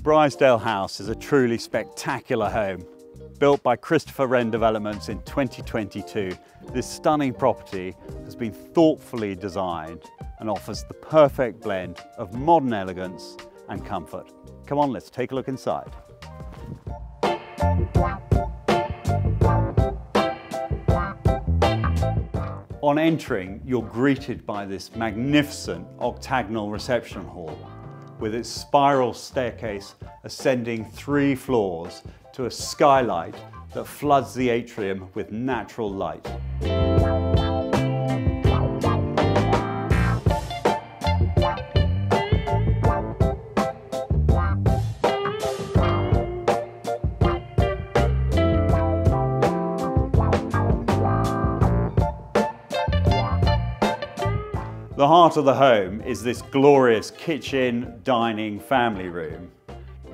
Brycedale House is a truly spectacular home. Built by Christopher Wren Developments in 2022, this stunning property has been thoughtfully designed and offers the perfect blend of modern elegance and comfort. Come on, let's take a look inside. On entering, you're greeted by this magnificent octagonal reception hall with its spiral staircase ascending three floors to a skylight that floods the atrium with natural light. The heart of the home is this glorious kitchen, dining, family room.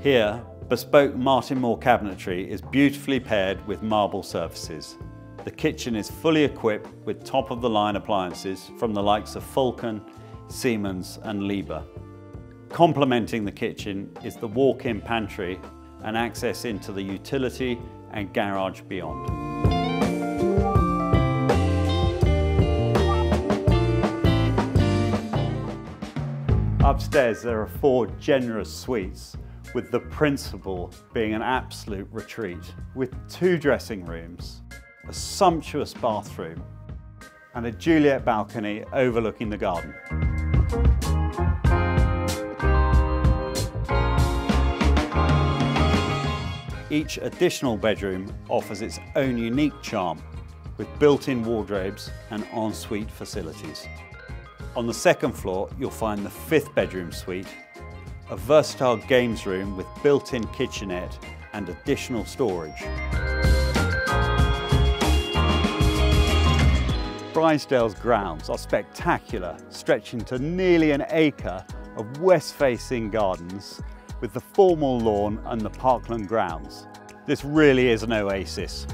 Here, bespoke Martin Moore cabinetry is beautifully paired with marble surfaces. The kitchen is fully equipped with top-of-the-line appliances from the likes of Falcon, Siemens and Liebherr. Complementing the kitchen is the walk-in pantry and access into the utility and garage beyond. Upstairs there are four generous suites with the principal being an absolute retreat with two dressing rooms, a sumptuous bathroom and a Juliet balcony overlooking the garden. Each additional bedroom offers its own unique charm with built-in wardrobes and ensuite facilities. On the second floor, you'll find the fifth bedroom suite, a versatile games room with built-in kitchenette and additional storage. Brycedale's grounds are spectacular, stretching to nearly an acre of west-facing gardens with the formal lawn and the parkland grounds. This really is an oasis.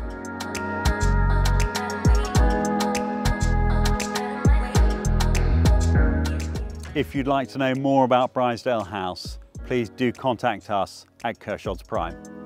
If you'd like to know more about Brycedale House, please do contact us at Curchods Prime.